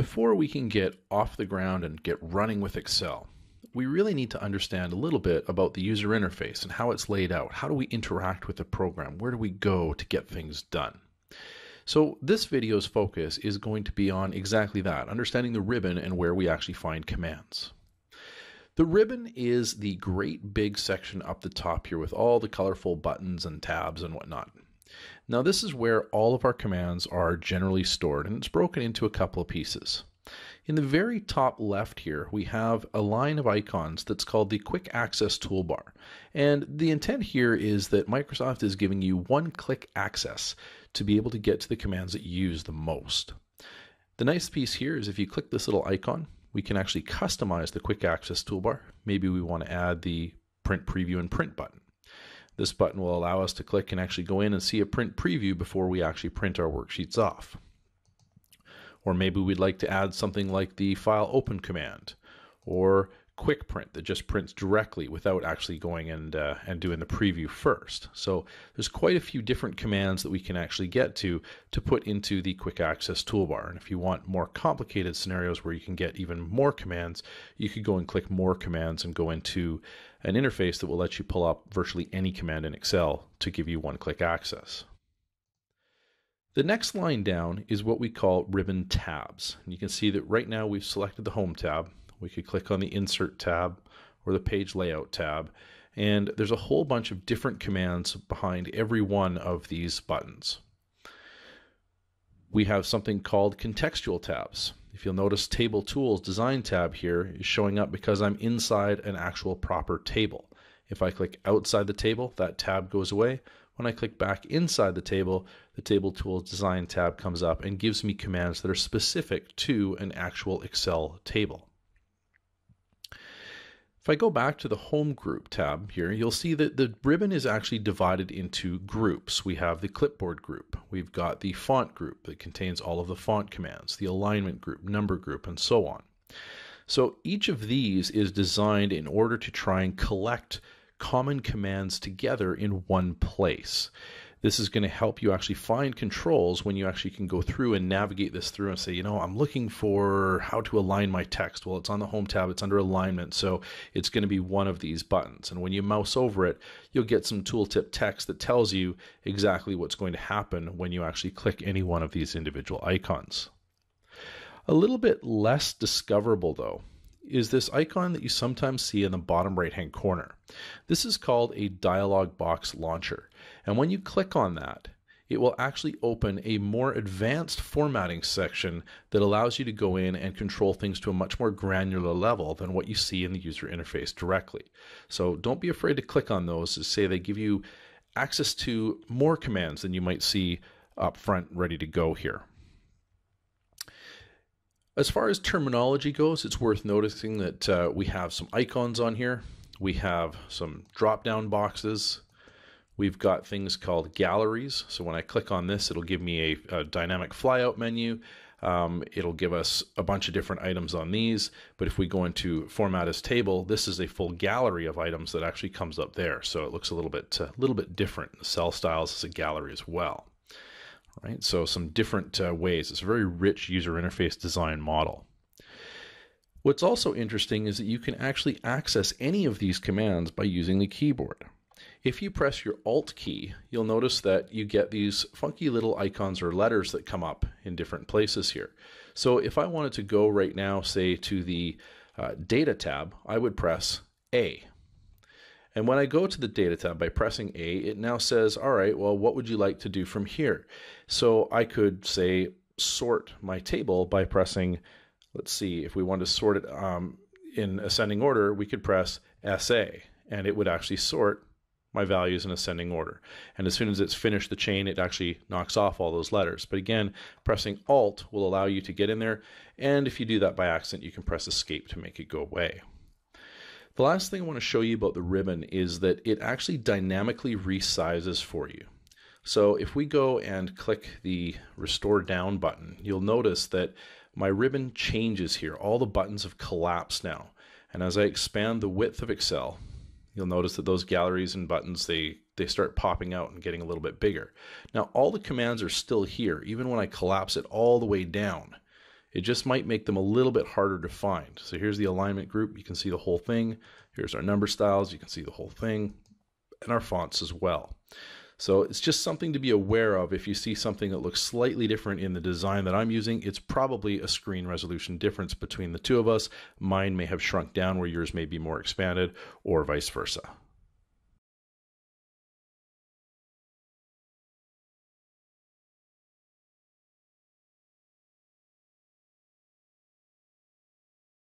Before we can get off the ground and get running with Excel, we really need to understand a little bit about the user interface and how it's laid out. How do we interact with the program? Where do we go to get things done? So this video's focus is going to be on exactly that, understanding the ribbon and where we actually find commands. The ribbon is the great big section up the top here with all the colorful buttons and tabs and whatnot. Now this is where all of our commands are generally stored and it's broken into a couple of pieces. In the very top left here, we have a line of icons that's called the Quick Access Toolbar. And the intent here is that Microsoft is giving you one click access to be able to get to the commands that you use the most. The nice piece here is if you click this little icon, we can actually customize the Quick Access Toolbar. Maybe we want to add the Print Preview and Print button. This button will allow us to click and actually go in and see a print preview before we actually print our worksheets off. Or maybe we'd like to add something like the file open command or quick print that just prints directly without actually going and uh, and doing the preview first. So there's quite a few different commands that we can actually get to to put into the quick access toolbar. And if you want more complicated scenarios where you can get even more commands, you could go and click more commands and go into an interface that will let you pull up virtually any command in Excel to give you one click access. The next line down is what we call ribbon tabs. And you can see that right now we've selected the Home tab. We could click on the Insert tab or the Page Layout tab. And there's a whole bunch of different commands behind every one of these buttons. We have something called contextual tabs. If you'll notice, Table Tools Design tab here is showing up because I'm inside an actual proper table. If I click outside the table, that tab goes away. When I click back inside the table, the Table Tools Design tab comes up and gives me commands that are specific to an actual Excel table. If I go back to the Home Group tab here, you'll see that the ribbon is actually divided into groups. We have the Clipboard group, we've got the Font group that contains all of the font commands, the Alignment group, Number group, and so on. So each of these is designed in order to try and collect common commands together in one place. This is going to help you actually find controls when you actually can go through and navigate this through and say, you know, I'm looking for how to align my text. Well, it's on the home tab, it's under alignment, so it's going to be one of these buttons. And when you mouse over it, you'll get some tooltip text that tells you exactly what's going to happen when you actually click any one of these individual icons. A little bit less discoverable though is this icon that you sometimes see in the bottom right hand corner. This is called a dialog box launcher. And when you click on that, it will actually open a more advanced formatting section that allows you to go in and control things to a much more granular level than what you see in the user interface directly. So don't be afraid to click on those to say they give you access to more commands than you might see up front ready to go here. As far as terminology goes, it's worth noticing that uh, we have some icons on here. We have some drop down boxes. We've got things called galleries. So when I click on this, it'll give me a, a dynamic flyout menu. Um, it'll give us a bunch of different items on these. But if we go into format as table, this is a full gallery of items that actually comes up there. So it looks a little bit a uh, little bit different. The cell styles is a gallery as well right? So some different uh, ways. It's a very rich user interface design model. What's also interesting is that you can actually access any of these commands by using the keyboard. If you press your Alt key, you'll notice that you get these funky little icons or letters that come up in different places here. So if I wanted to go right now, say to the uh, Data tab, I would press A. And when I go to the data tab by pressing A, it now says, all right, well, what would you like to do from here? So I could say sort my table by pressing, let's see, if we want to sort it um, in ascending order, we could press SA and it would actually sort my values in ascending order. And as soon as it's finished the chain, it actually knocks off all those letters. But again, pressing Alt will allow you to get in there. And if you do that by accident, you can press Escape to make it go away. The last thing I want to show you about the ribbon is that it actually dynamically resizes for you. So if we go and click the restore down button, you'll notice that my ribbon changes here. All the buttons have collapsed now. And as I expand the width of Excel, you'll notice that those galleries and buttons, they, they start popping out and getting a little bit bigger. Now all the commands are still here, even when I collapse it all the way down It just might make them a little bit harder to find. So here's the alignment group. You can see the whole thing. Here's our number styles. You can see the whole thing and our fonts as well. So it's just something to be aware of. If you see something that looks slightly different in the design that I'm using, it's probably a screen resolution difference between the two of us. Mine may have shrunk down where yours may be more expanded or vice versa.